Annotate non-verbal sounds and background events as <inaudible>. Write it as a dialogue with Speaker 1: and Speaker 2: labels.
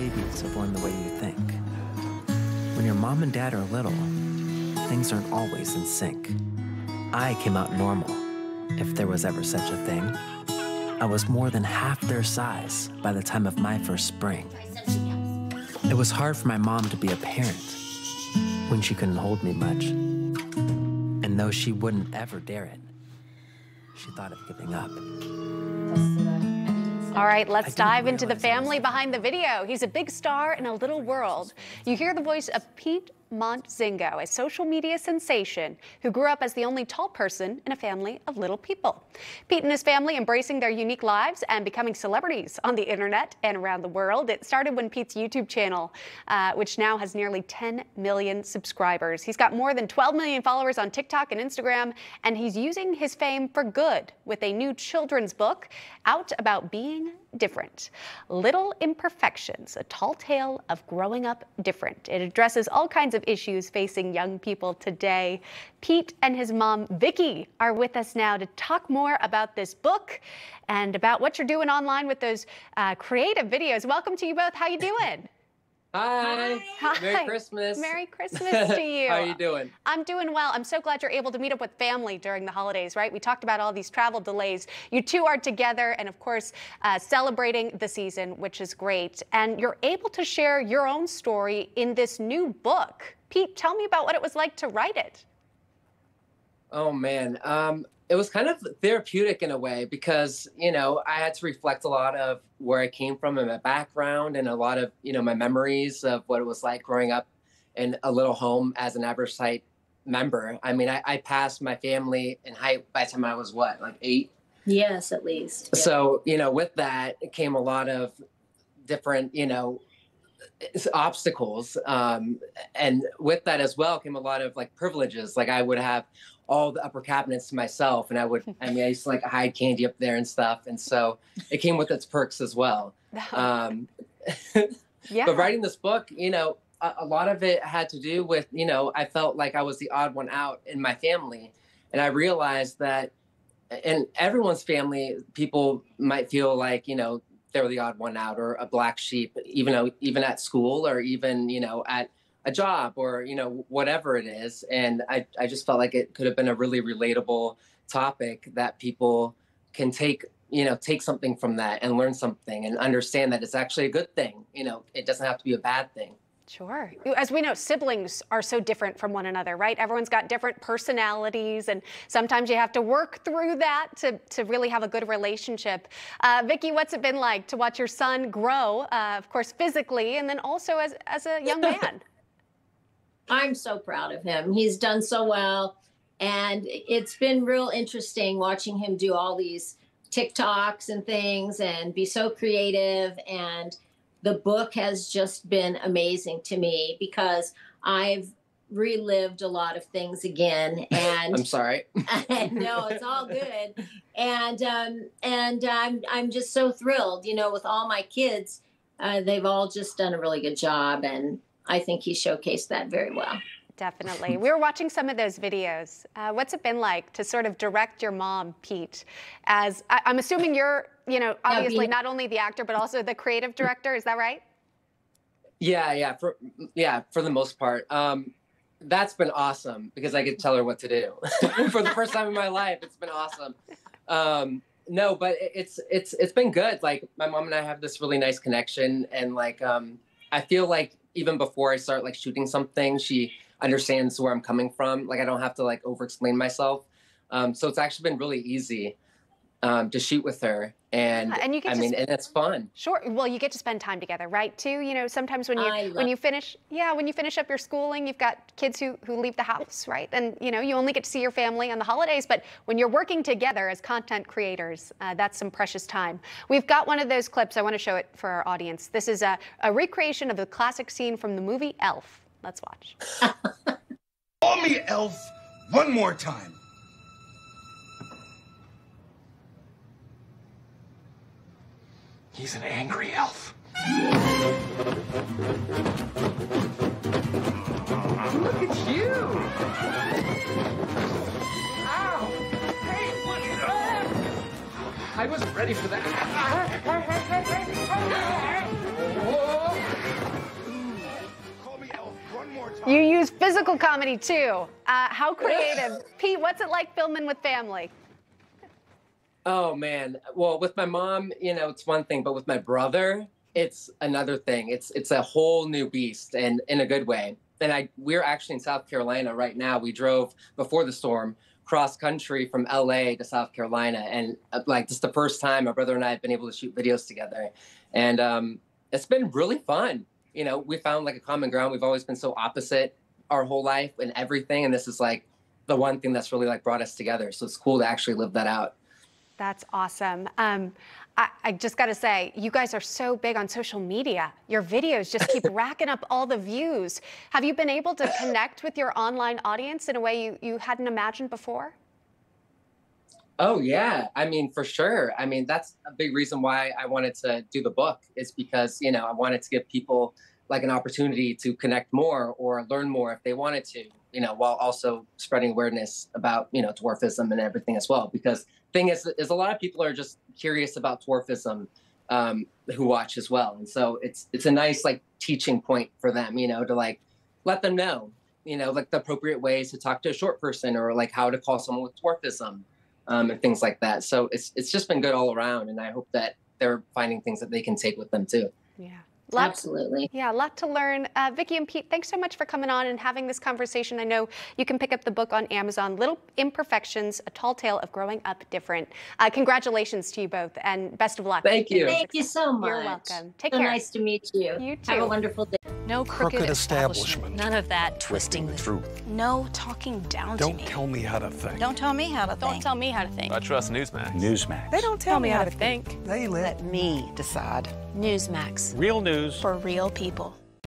Speaker 1: babies are born the way you think. When your mom and dad are little, things aren't always in sync. I came out normal, if there was ever such a thing. I was more than half their size by the time of my first spring. It was hard for my mom to be a parent when she couldn't hold me much. And though she wouldn't ever dare it, she thought of giving up.
Speaker 2: All right, let's dive into the family behind the video. He's a big star in a little world. You hear the voice of Peet Montzingo, a social media sensation who grew up as the only tall person in a family of little people. Peet and his family embracing their unique lives and becoming celebrities on the internet and around the world. It started when Peet's YouTube channel, uh, which now has nearly 10 million subscribers. He's got more than 12 million followers on TikTok and Instagram, and he's using his fame for good with a new children's book out about being different. Little Imperfections, a tall tale of growing up different. It addresses all kinds of issues facing young people today. Peet and his mom, Vicki, are with us now to talk more about this book and about what you're doing online with those uh, creative videos. Welcome to you both. How you doing?
Speaker 3: Hi.
Speaker 2: Hi.
Speaker 3: Merry Christmas.
Speaker 2: Merry Christmas <laughs> to you.
Speaker 3: How are you doing?
Speaker 2: I'm doing well. I'm so glad you're able to meet up with family during the holidays, right? We talked about all these travel delays. You two are together and, of course, uh, celebrating the season, which is great. And you're able to share your own story in this new book. Peet, tell me about what it was like to write it.
Speaker 3: Oh, man. Um, it was kind of therapeutic in a way because you know i had to reflect a lot of where i came from and my background and a lot of you know my memories of what it was like growing up in a little home as an average height member i mean I, I, passed my family in height by the time i was what like eight
Speaker 4: yes at least
Speaker 3: yeah. so you know with that came a lot of different you know obstacles um, and with that as well came a lot of like privileges like i would have all the upper cabinets to myself and i would i mean i used to like hide candy up there and stuff and so it came with its perks as well <laughs> um, <laughs> yeah. but writing this book you know a, a lot of it had to do with you know i felt like i was the odd one out in my family and i realized that in everyone's family people might feel like you know they're the odd one out or a black sheep, even though even at school or even you know at a job or you know whatever it is. And I I just felt like it could have been a really relatable topic that people can take you know take something from that and learn something and understand that it's actually a good thing. You know, it doesn't have to be a bad thing.
Speaker 2: Sure. As we know, siblings are so different from one another, right? Everyone's got different personalities, and sometimes you have to work through that to, to really have a good relationship. Uh, Vicki, what's it been like to watch your son grow, uh, of course, physically, and then also as, as a young <laughs> man?
Speaker 4: I'm so proud of him. He's done so well. And it's been real interesting watching him do all these TikToks and things and be so creative and the book has just been amazing to me because I've relived a lot of things again <laughs> and
Speaker 3: I'm sorry. <laughs>
Speaker 4: no, it's all good. And um and I'm I'm just so thrilled, you know, with all my kids. Uh, they've all just done a really good job and I think he showcased that very well.
Speaker 2: Definitely. <laughs> we were watching some of those videos. Uh, what's it been like to sort of direct your mom, Peet? As I, am assuming you're, you know, obviously not only the actor but also the creative director. Is that right?
Speaker 3: Yeah, yeah, for yeah, for the most part. Um, that's been awesome because I get to tell her what to do <laughs> for the first time in my life. It's been awesome. Um, no, but it's it's it's been good. Like my mom and I have this really nice connection, and like um, I feel like even before I start like shooting something, she understands where I'm coming from. Like I don't have to like over explain myself. Um, so it's actually been really easy um, to shoot with her, and, yeah, and you get I mean, and it's fun.
Speaker 2: Sure. Well, you get to spend time together, right? Too. You know, sometimes when you when you finish, yeah, when you finish up your schooling, you've got kids who who leave the house, right? And you know, you only get to see your family on the holidays. But when you're working together as content creators, uh, that's some precious time. We've got one of those clips. I want to show it for our audience. This is a, a recreation of the classic scene from the movie Elf. Let's watch. <laughs>
Speaker 5: Call me Elf one more time. He's an angry elf. Look at you! Ow! Hey, what? I wasn't ready for that.
Speaker 2: You use physical comedy too. Uh, how creative. Peet, what's it like filming with family?
Speaker 3: Oh man. Well, with my mom, you know, it's one thing, but with my brother, it's another thing. It's it's a whole new beast, and in a good way. And I we're actually in South Carolina right now. We drove before the storm cross country from LA to South Carolina, and uh, like this is the first time my brother and I have been able to shoot videos together, and um, it's been really fun. You know, we found like a common ground. We've always been so opposite our whole life and everything, and this is like the one thing that's really like brought us together. So it's cool to actually live that out.
Speaker 2: That's awesome. Um, I, I, just got to say, you guys are so big on social media. Your videos just keep <laughs> racking up all the views. Have you been able to <laughs> connect with your online audience in a way you, you hadn't imagined before?
Speaker 3: Oh yeah, I mean for sure. I mean that's a big reason why I wanted to do the book is because you know I wanted to give people like an opportunity to connect more or learn more if they wanted to you know while also spreading awareness about you know dwarfism and everything as well. Because thing is is a lot of people are just curious about dwarfism um, who watch as well. And so it's it's a nice like teaching point for them you know to like let them know you know like the appropriate ways to talk to a short person or like how to call someone with dwarfism um, and things like that. So it's it's just been good all around and i hope that they're finding things that they can take with them too.
Speaker 2: Yeah
Speaker 4: Lot, Absolutely.
Speaker 2: Yeah, a lot to learn. Uh, Vicki and Peet, thanks so much for coming on and having this conversation. I know you can pick up the book on Amazon, Little Imperfections, A Tall Tale of Growing Up Different. Uh, congratulations to you both and best of luck.
Speaker 3: Thank you.
Speaker 4: Thank you so much.
Speaker 2: You're welcome. Take
Speaker 4: so
Speaker 2: care.
Speaker 4: nice to meet you.
Speaker 2: You too.
Speaker 4: Have a wonderful day.
Speaker 6: No crooked,
Speaker 7: Crooked
Speaker 6: establishment.
Speaker 7: establishment.
Speaker 6: None of that twisting,
Speaker 7: the truth.
Speaker 6: No talking down
Speaker 7: Don't
Speaker 6: to me.
Speaker 7: Don't tell me how to think.
Speaker 6: Don't tell me how to think.
Speaker 8: Don't tell me how to think.
Speaker 9: I trust Newsmax.
Speaker 7: Newsmax.
Speaker 8: They don't tell, me how to think.
Speaker 7: They let
Speaker 8: me decide.
Speaker 6: Newsmax.
Speaker 7: real news
Speaker 6: For real people.